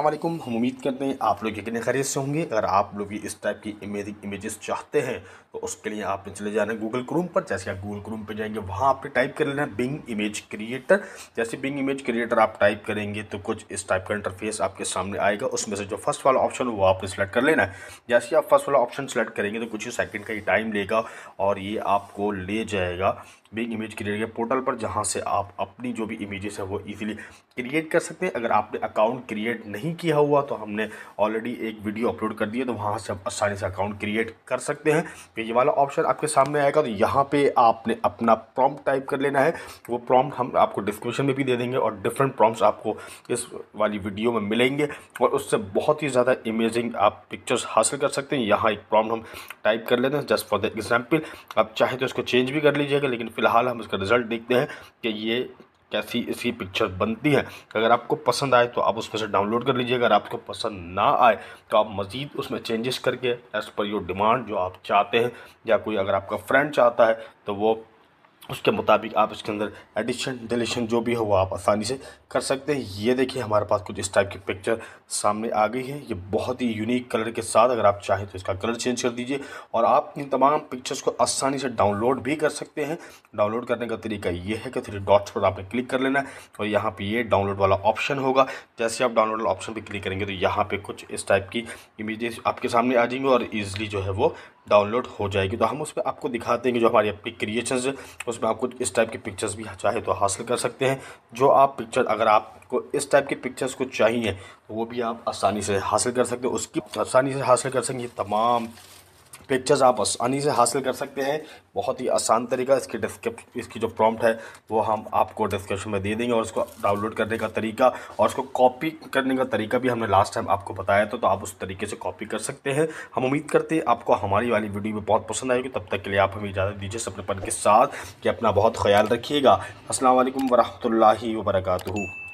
वालेकुम। हम उम्मीद करते हैं आप लोग यकीन खरीद से होंगे। अगर आप लोग भी इस टाइप की इमेजिंग इमेजेस चाहते हैं तो उसके लिए आपने चले जाना है गूगल क्रोम पर। जैसे आप गूगल क्रोम पर जाएँगे, वहाँ आपने टाइप कर लेना है बिंग इमेज क्रिएटर जैसे बिंग इमेज क्रिएटर आप टाइप करेंगे तो कुछ इस टाइप का इंटरफेस आपके सामने आएगा। उसमें से जो फ़र्स्ट वाला ऑप्शन वो आपने सेलेक्ट कर लेना है। जैसे आप फ़र्स्ट वाला ऑप्शन सेलेक्ट करेंगे तो कुछ ही सेकेंड का ही टाइम लेगा और ये आपको ले जाएगा। बिग इमेज क्रिएट पोर्टल पर जहाँ से आप अपनी जो भी इमेजेस है वो इजीली क्रिएट कर सकते हैं। अगर आपने अकाउंट क्रिएट नहीं किया हुआ तो हमने ऑलरेडी एक वीडियो अपलोड कर दिया तो वहाँ से आप आसानी से अकाउंट क्रिएट कर सकते हैं। तो ये वाला ऑप्शन आपके सामने आएगा तो यहाँ पे आपने अपना प्रॉम्प्ट टाइप कर लेना है। वो प्रॉम्प्ट हम आपको डिस्क्रिप्शन में भी दे देंगे और डिफरेंट प्रॉम्प्ट आपको इस वाली वीडियो में मिलेंगे और उससे बहुत ही ज़्यादा इमेजिंग आप पिक्चर्स हासिल कर सकते हैं। यहाँ एक प्रॉम्प्ट हम टाइप कर लेते हैं जस्ट फॉर द एग्ज़ाम्पल आप चाहे तो इसको चेंज भी कर लीजिएगा, लेकिन फ़िलहाल हम इसका रिज़ल्ट देखते हैं कि ये कैसी इसकी पिक्चर बनती है। अगर आपको पसंद आए तो आप उसमें से डाउनलोड कर लीजिए। अगर आपको पसंद ना आए तो आप मज़ीद उसमें चेंजेस करके एज़ पर योर डिमांड जो आप चाहते हैं, या कोई अगर आपका फ्रेंड चाहता है तो वो उसके मुताबिक आप इसके अंदर एडिशन डिलीशन जो भी हो वो आप आसानी से कर सकते हैं। ये देखिए, हमारे पास कुछ इस टाइप की पिक्चर सामने आ गई है। ये बहुत ही यूनिक कलर के साथ अगर आप चाहें तो इसका कलर चेंज कर दीजिए और आप इन तमाम पिक्चर्स को आसानी से डाउनलोड भी कर सकते हैं। डाउनलोड करने का तरीका ये है कि थ्री डॉट्स पर आपने क्लिक कर लेना है और यहाँ पर ये डाउनलोड वाला ऑप्शन होगा। जैसे आप डाउनलोड वाला ऑप्शन पर क्लिक करेंगे तो यहाँ पर कुछ इस टाइप की इमेजेस आपके सामने आ जाएँगे और ईज़िली जो है वो डाउनलोड हो जाएगी। तो हम उस पर आपको दिखाते हैं कि जो हमारी अपनी क्रिएशन है, उसमें आपको इस टाइप की पिक्चर्स भी चाहे तो हासिल कर सकते हैं। जो आप पिक्चर अगर आपको इस टाइप की पिक्चर्स को चाहिए तो वो भी आप आसानी से हासिल कर सकते हैं। उसकी आसानी से हासिल कर सकेंगे तमाम पिक्चर्स आप आसानी से हासिल कर सकते हैं। बहुत ही आसान तरीका इसकी डिस्क्रिप इसकी जो प्रॉम्प्ट है, वो हम आपको डिस्क्रिप्शन में दे देंगे और उसको डाउनलोड करने का तरीका और उसको कॉपी करने का तरीका भी हमने लास्ट टाइम आपको बताया था तो आप उस तरीके से कॉपी कर सकते हैं। हम उम्मीद करते हैं आपको हमारी वाली वीडियो में बहुत पसंद आएगी। तब तक के लिए आप हमें इजाज़त दीजिए अपने पन के साथ कि अपना बहुत ख्याल रखिएगा। असल वरहमल वर्का